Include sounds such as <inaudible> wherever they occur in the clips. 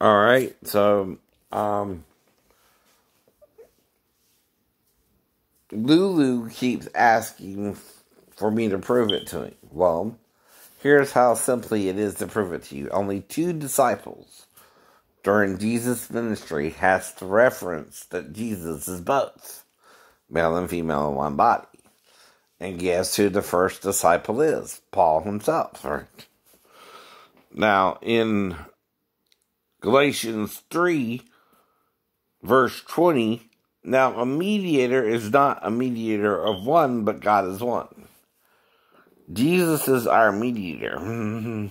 All right, so um, Lulu keeps asking for me to prove it to him. Well, here's how simply it is to prove it to you. Only two disciples during Jesus' ministry has to reference that Jesus is both male and female in one body. And guess who the first disciple is? Paul himself, right? Now, in Galatians 3, verse 20, now a mediator is not a mediator of one, but God is one. Jesus is our mediator. <laughs>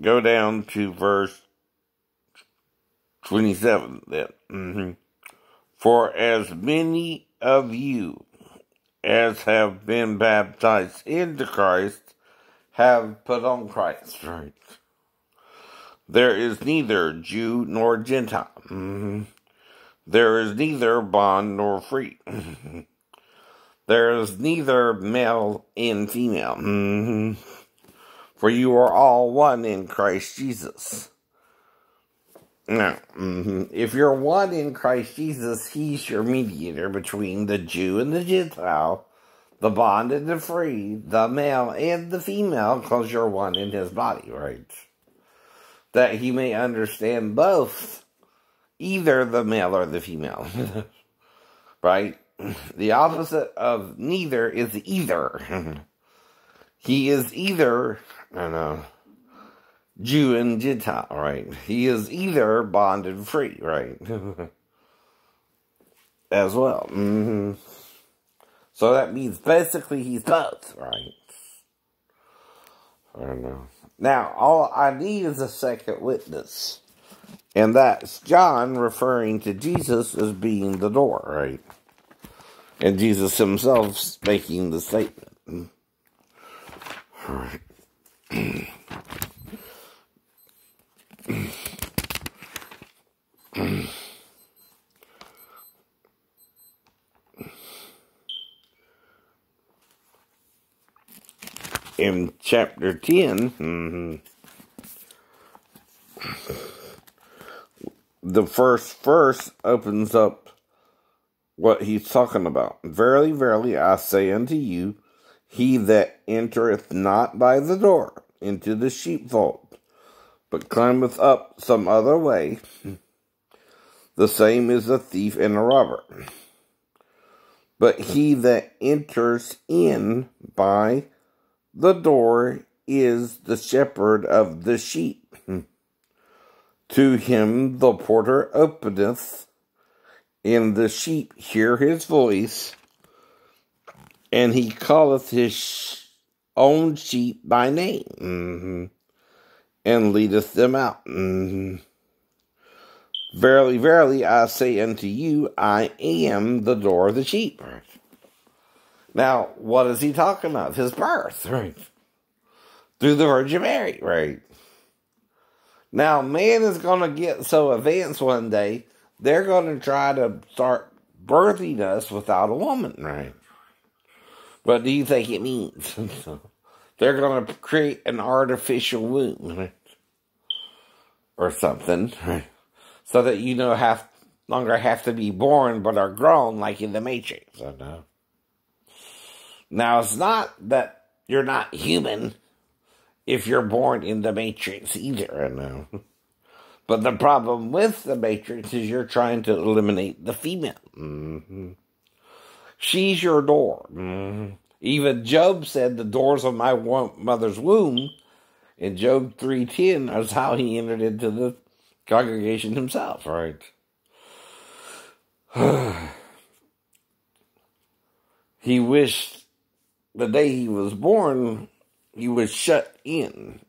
Go down to verse 27 then. <laughs> For as many of you as have been baptized into Christ have put on Christ. Right. There is neither Jew nor Gentile. Mm-hmm. There is neither bond nor free. <laughs> There is neither male and female. Mm-hmm. For you are all one in Christ Jesus. Now, mm-hmm. if you're one in Christ Jesus, He's your mediator between the Jew and the Gentile, the bond and the free, the male and the female, because you're one in His body, right? That He may understand both, either the male or the female, <laughs> right? The opposite of neither is either. <laughs> he is either, I don't know Jew and Gentile, right? <laughs> He is either bonded free, right? <laughs> As well. Mm-hmm. So that means basically he's both, right? I don't know. Now, all I need is a second witness. And that's John referring to Jesus as being the door, right? And Jesus himself making the statement. <clears throat> All right. <clears throat> <clears throat> in chapter 10, mm-hmm, the first verse opens up what he's talking about. Verily, verily, I say unto you, he that entereth not by the door into the sheepfold, but climbeth up some other way, the same is a thief and a robber. But he that enters in by the door is the shepherd of the sheep. to him the porter openeth, and the sheep hear his voice, and he calleth his own sheep by name, mm-hmm. and leadeth them out. Verily, verily, I say unto you, I am the door of the sheep. Now, what is he talking of? His birth, right? Through the Virgin Mary, right? Now, man is going to get so advanced one day, they're going to try to start birthing us without a woman, right? What do you think it means? <laughs> they're going to create an artificial womb, right? Or something, right? So that you no have longer have to be born but are grown like in the Matrix. I know. Now, it's not that you're not human if you're born in the Matrix either, I know. <laughs> But the problem with the Matrix is you're trying to eliminate the female. Mm-hmm. She's your door. Mm-hmm. Even Job said the doors of my mother's womb in Job 3.10 is how he entered into the congregation himself, right? <sighs> he wished the day he was born, he was shut in.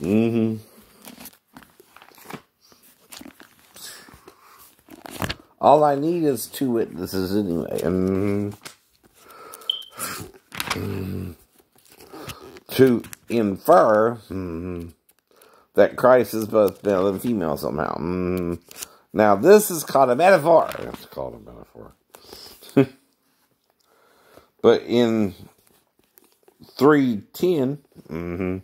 Mm-hmm. All I need is two witnesses anyway. And mm, to infer mm, that Christ is both male and female somehow. Mm. Now, this is called a metaphor. It's called a metaphor. <laughs> But in 310. Mm-hmm.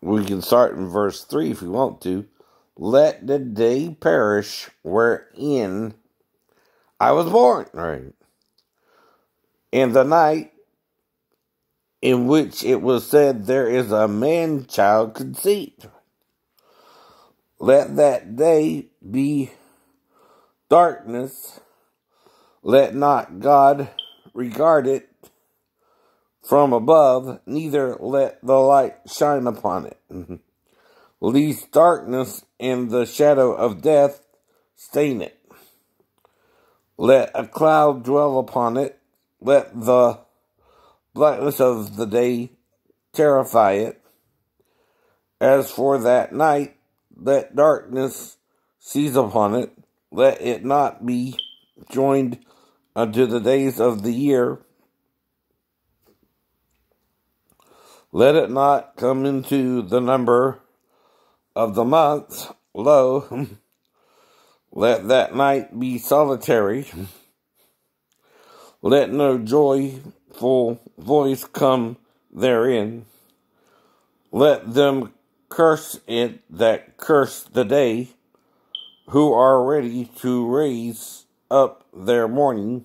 We can start in verse 3 if we want to. Let the day perish wherein I was born. Right. In the night in which it was said, There is a man child conceived. Let that day be darkness. Let not God regard it from above, neither let the light shine upon it. <laughs> Lest darkness and the shadow of death stain it. Let a cloud dwell upon it. Let the blackness of the day terrify it. As for that night, let darkness seize upon it. Let it not be joined unto the days of the year. Let it not come into the number of the month, Lo, let that night be solitary. Let no joyful voice come therein. Let them curse it that curse the day, who are ready to raise up their mourning.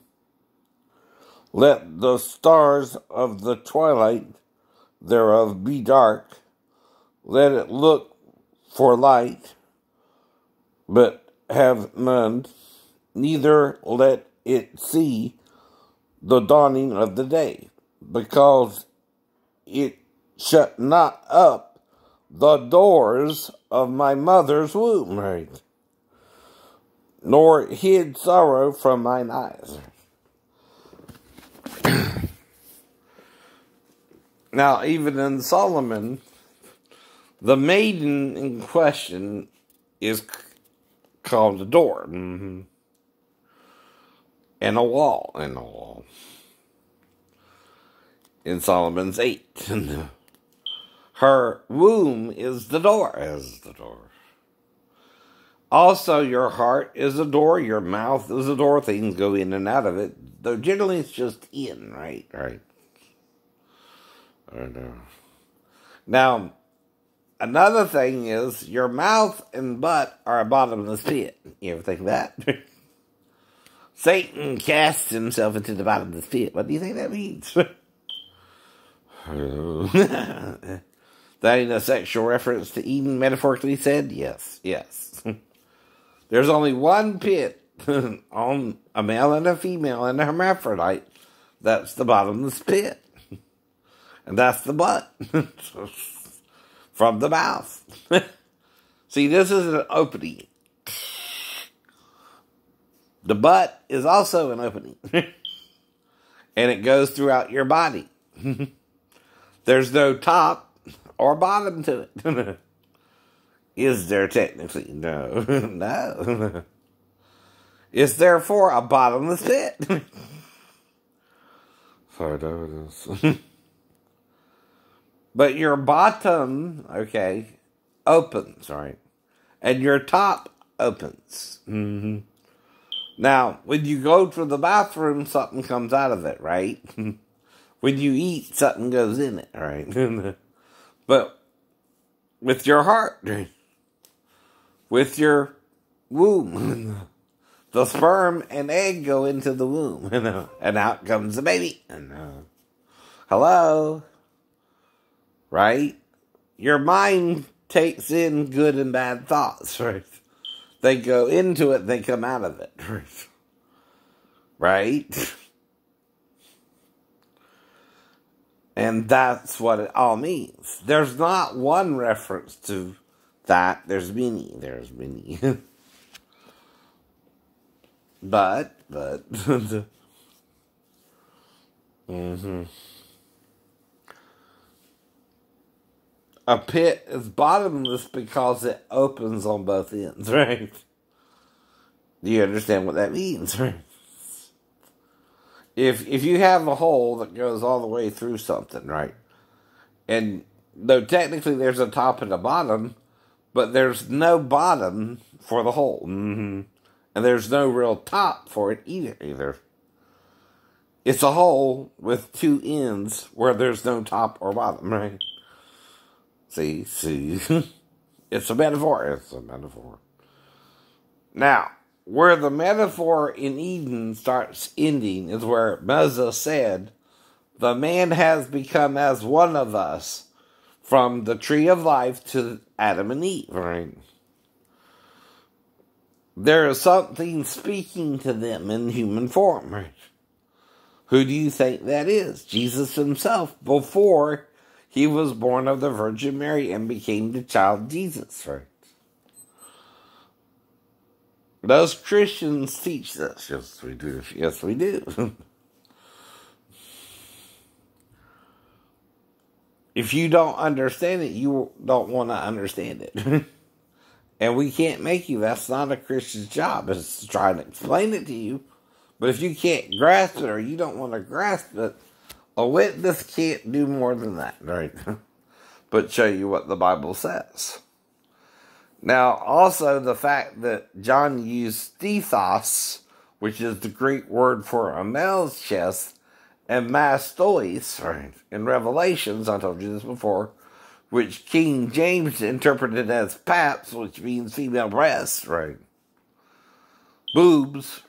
Let the stars of the twilight thereof be dark. Let it look for light, but have none. Neither let it see the dawning of the day, because it shut not up the doors of my mother's womb, right? Nor hid sorrow from mine eyes. <clears throat> now, even in Solomon, the maiden in question is called a door. Mm-hmm and a wall and a wall. In Solomon's 8. <laughs> Her womb is the door, is the door. Also, your heart is a door, your mouth is a door, things go in and out of it. Though generally it's just in, right? Right. I know. Now, another thing is your mouth and butt are a bottomless pit. You ever think of that? <laughs> Satan casts himself into the bottomless pit. What do you think that means? <laughs> that ain't a sexual reference to Eden, metaphorically said? Yes, yes. <laughs> There's only one pit on a male and a female and a hermaphrodite. That's the bottomless pit. And that's the butt. From the mouth. <laughs> See, this is an opening. The butt is also an opening. <laughs> and it goes throughout your body. <laughs> There's no top or bottom to it. is there technically? No. no. Is therefore a bottomless pit. But your bottom, okay, opens, right? And your top opens. Mm-hmm. Now, when you go to the bathroom, something comes out of it, right? <laughs> when you eat, something goes in it, right? <laughs> but with your heart, <laughs> with your womb, the sperm and egg go into the womb, and out comes the baby. Hello, right? Your mind takes in good and bad thoughts, <laughs> right? They go into it, they come out of it. <laughs> right? And that's what it all means. There's not one reference to that. There's many. There's many. <laughs> but, but, mm-hmm. A pit is bottomless because it opens on both ends, <laughs> right? Do you understand what that means, <laughs> right? If if you have a hole that goes all the way through something, right? And though technically there's a top and a bottom, but there's no bottom for the hole. Mm-hmm. And there's no real top for it either. Either it's a hole with two ends where there's no top or bottom, right? See, see, <laughs> it's a metaphor. It's a metaphor. Now, where the metaphor in Eden starts ending is where Moses said, "The man has become as one of us." From the tree of life to Adam and Eve, right? There is something speaking to them in human form. Right? Who do you think that is? Jesus himself, before he was born of the Virgin Mary and became the child Jesus, right? Those Christians teach this. Yes, we do. Yes, we do. <laughs> if you don't understand it, you don't want to understand it. <laughs> and we can't make you. That's not a Christian's job, is to try and explain it to you. But if you can't grasp it or you don't want to grasp it, a witness can't do more than that, right? <laughs> but show you what the Bible says. Now, also the fact that John used stethos, which is the Greek word for a male's chest, and mastois, right, in Revelations, I told you this before, which King James interpreted as paps, which means female breasts, right? Boobs,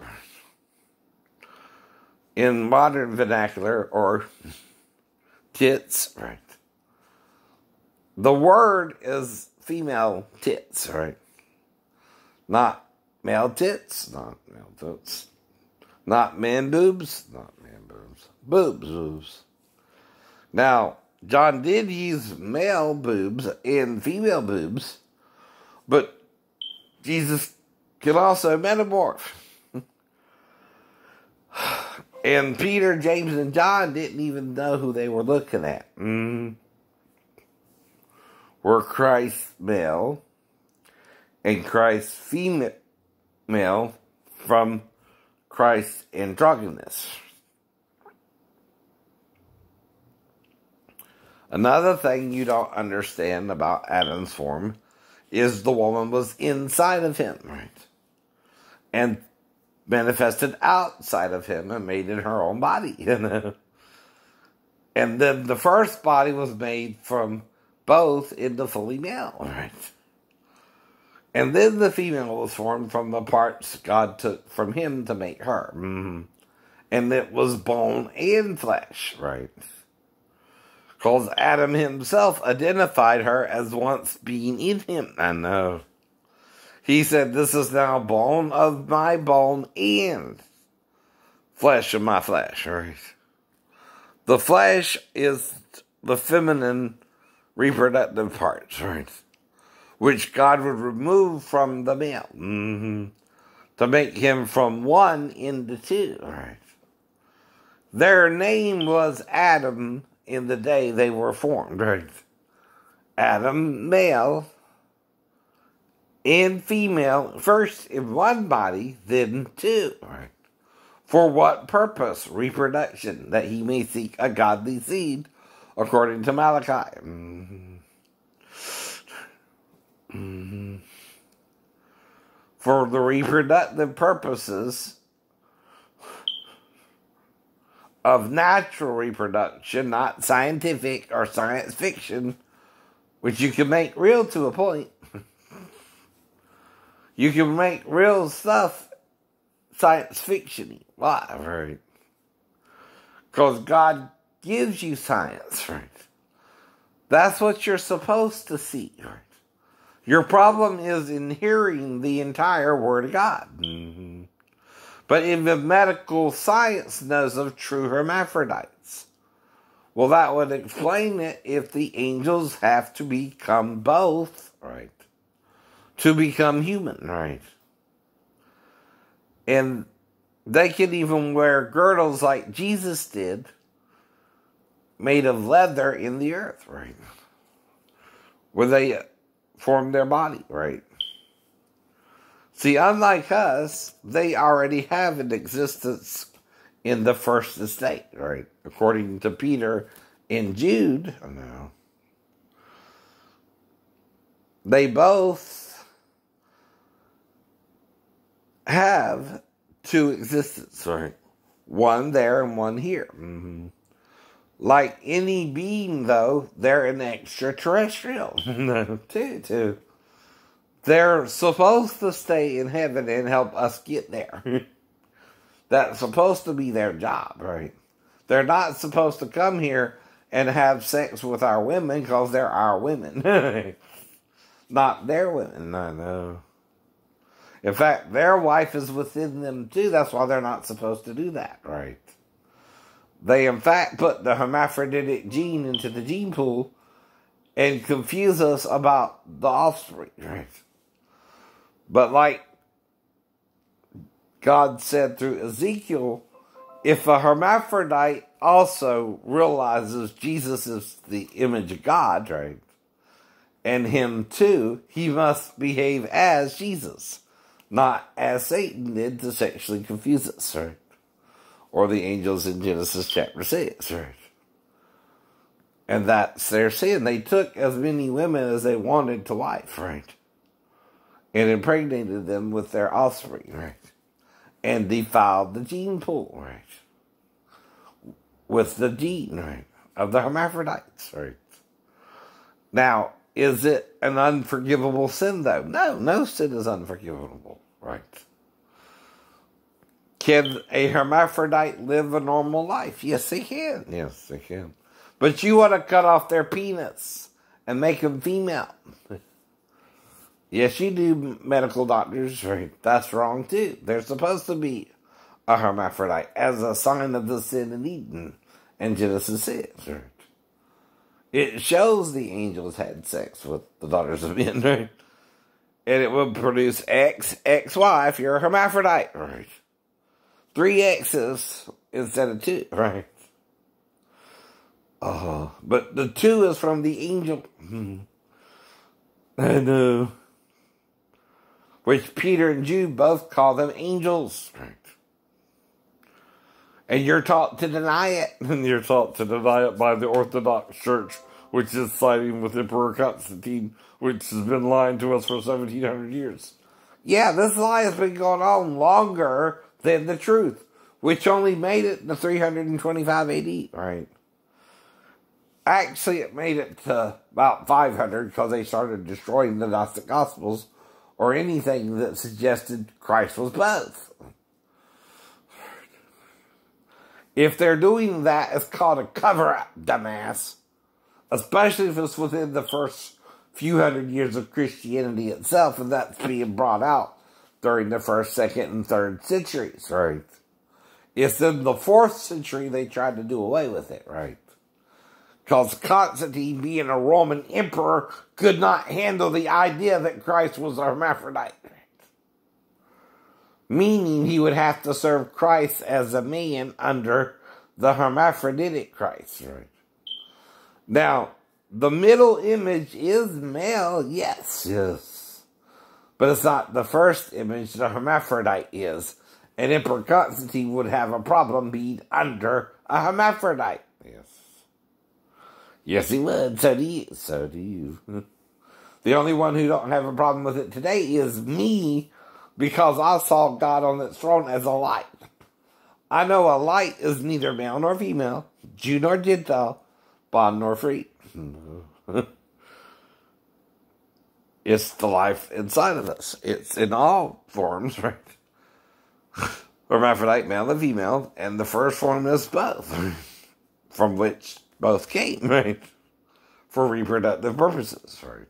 in modern vernacular, or tits, right? The word is female tits, right? Not male tits, not male tits. Not man boobs, not man boobs, boobs. boobs. Now, John did use male boobs and female boobs, but Jesus can also metamorph. And Peter, James, and John didn't even know who they were looking at. Mm. Were Christ male and Christ female from Christ's androgynous. Another thing you don't understand about Adam's form is the woman was inside of him, right? And manifested outside of him and made in her own body, you <laughs> know? And then the first body was made from both into fully male, <laughs> right? And then the female was formed from the parts God took from him to make her. Mm-hmm. And it was bone and flesh, right? because Adam himself identified her as once being in him. I know. He said, This is now bone of my bone and flesh of my flesh, right? The flesh is the feminine reproductive parts, right? Which God would remove from the male mm-hmm, to make him from one into two, right? Their name was Adam in the day they were formed, right? Adam, male, and female, first in one body, then two, right? For what purpose? Reproduction, that he may seek a godly seed, according to Malachi. Mm-hmm. Mm-hmm. For the reproductive purposes of natural reproduction, not scientific or science fiction, which you can make real to a point. You can make real stuff science fiction Why? Right? Because God gives you science, right? That's what you're supposed to see, right? Your problem is in hearing the entire Word of God. Mm-hmm. But even medical science knows of true hermaphrodites. Well, that would explain it if the angels have to become both? To become human, right? And they can even wear girdles like Jesus did, made of leather in the earth, right? Where they form their body, right? See, unlike us, they already have an existence in the first estate, right? According to Peter and Jude, oh no. they both have two existences, right? One there and one here. Mm-hmm. Like any being, though, they're an extraterrestrial. No. <laughs> Too, too. They're supposed to stay in heaven and help us get there. <laughs> That's supposed to be their job, right? They're not supposed to come here and have sex with our women because they're our women. <laughs> not their women, no, no. In fact, their wife is within them too. That's why they're not supposed to do that, right? They, in fact, put the hermaphroditic gene into the gene pool and confuse us about the offspring, right? But like God said through Ezekiel, if a hermaphrodite also realizes Jesus is the image of God, right? And him too, he must behave as Jesus, not as Satan did to sexually confuse us, right? Or the angels in Genesis chapter 6, right? And that's their sin. They took as many women as they wanted to wife, right? And impregnated them with their offspring, right? And defiled the gene pool, right? With the gene, right? Of the hermaphrodites, right? Now, is it an unforgivable sin, though? No, no sin is unforgivable, right? Can a hermaphrodite live a normal life? Yes, they can. Yes, they can. But you want to cut off their penis and make them female. <laughs> yes, you do, medical doctors. Right? That's wrong too. They're supposed to be a hermaphrodite as a sign of the sin in Eden and Genesis 6. Right? It shows the angels had sex with the daughters of men, <laughs> right? And it will produce X, XY if you're a hermaphrodite, right? three X's instead of two, right? Uh, but the two is from the angel. <laughs> And, uh, which Peter and Jude both call them angels, right? And you're taught to deny it. <laughs> And you're taught to deny it by the Orthodox Church, which is siding with Emperor Constantine, which has been lying to us for 1700 years. Yeah, this lie has been going on longer than the truth, which only made it to 325 AD, right? Actually, it made it to about 500 because they started destroying the Gnostic Gospels or anything that suggested Christ was both. If they're doing that, it's called a cover up, dumbass. Especially if it's within the first few hundred years of Christianity itself, and that's being brought out during the first, second, and third centuries, right? It's in the fourth century they tried to do away with it, right? Because Constantine, being a Roman emperor, could not handle the idea that Christ was a hermaphrodite. Meaning he would have to serve Christ as a man under the hermaphroditic Christ, right? Now, the middle image is male, yes, yes. But it's not the first image the hermaphrodite is. And Emperor Constantine would have a problem being under a hermaphrodite. Yes. Yes, he would. So do you. So do you. <laughs> the only one who don't have a problem with it today is me because I saw God on its throne as a light. I know a light is neither male nor female, Jew nor Gentile, bond nor free. <laughs> It's the life inside of us. It's in all forms, right? <laughs> Hermaphrodite, male and female, and the first form is both, <laughs> from which both came, right? For reproductive purposes, right?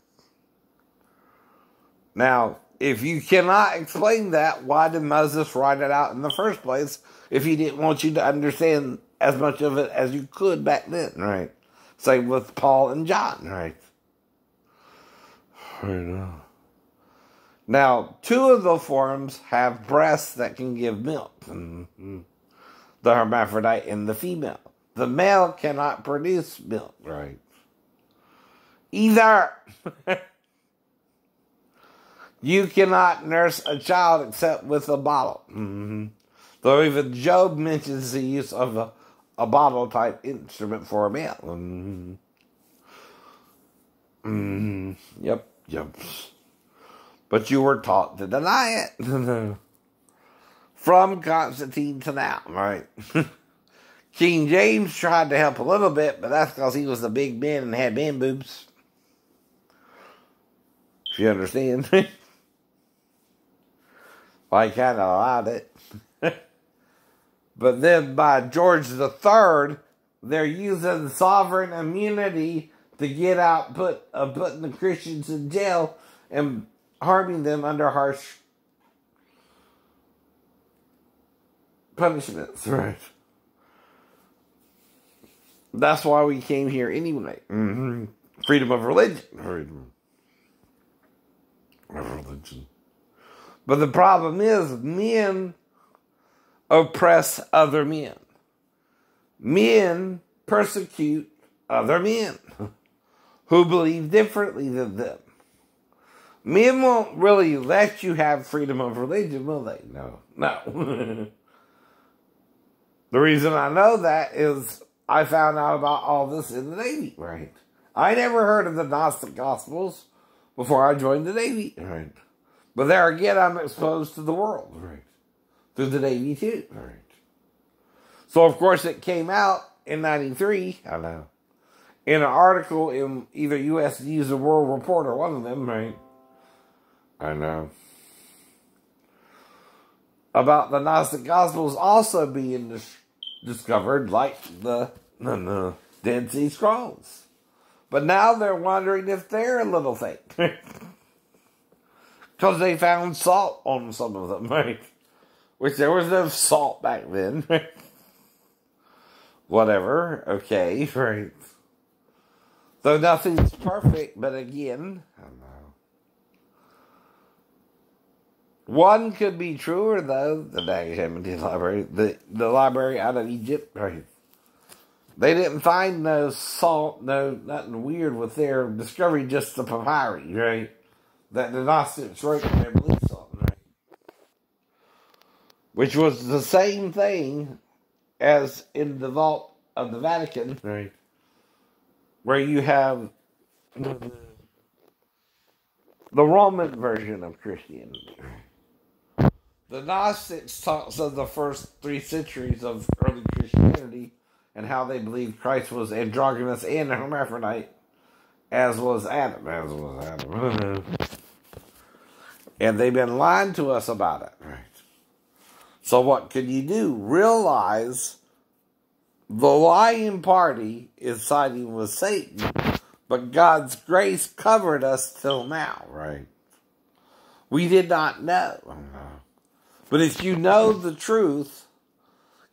Now, if you cannot explain that, why did Moses write it out in the first place if he didn't want you to understand as much of it as you could back then, right? Same with Paul and John, right? I know. Now, two of the forms have breasts that can give milk. Mm-hmm. The hermaphrodite and the female. The male cannot produce milk, right? Either. <laughs> you cannot nurse a child except with a bottle. Mm-hmm. Though even Job mentions the use of a, a bottle type instrument for a male. Mm-hmm. Mm-hmm. Yep. Yep. But you were taught to deny it. <laughs> From Constantine to now, right? <laughs> King James tried to help a little bit, but that's because he was a big man and had man boobs. If you understand. I kind of allowed it. <laughs> but then by George the Third, they're using sovereign immunity to get out, put uh, putting the Christians in jail and harming them under harsh punishments. <laughs> Right. That's why we came here anyway. Mm-hmm. Freedom of religion. Freedom of religion. But the problem is, men oppress other men. Men persecute other men <laughs> who believe differently than them. Men won't really let you have freedom of religion, will they? No, no. <laughs> the reason I know that is I found out about all this in the Navy, right? I never heard of the Gnostic Gospels before I joined the Navy, right? But there again, I'm exposed to the world, right? Through the Navy too, right? So of course it came out in '93. I know in an article in either U.S. News or World Report or one of them, right? I know about the Gnostic Gospels also being dis- discovered, like the, the, the Dead Sea Scrolls. But now they're wondering if they're a little fake. <laughs> Because they found salt on some of them, right? Which there was no salt back then. <laughs> Whatever, okay, right. So nothing's perfect, but again, I don't know. One could be truer though, the Nag Hammadi Library, the, the library out of Egypt, right? They didn't find no salt, no nothing weird with their discovery, just the papyri, right? That the Gnostics wrote in their right? Which was the same thing as in the vault of the Vatican, right? Where you have the, Roman version of Christianity. The Gnostics talks of the first three centuries of early Christianity and how they believed Christ was androgynous and hermaphrodite, as was Adam, as was Adam. <laughs> and they've been lying to us about it. So what can you do? Realize the lying party is siding with Satan, but God's grace covered us till now, right? We did not know. But if you know the truth,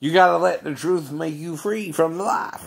you got to let the truth make you free from the lie.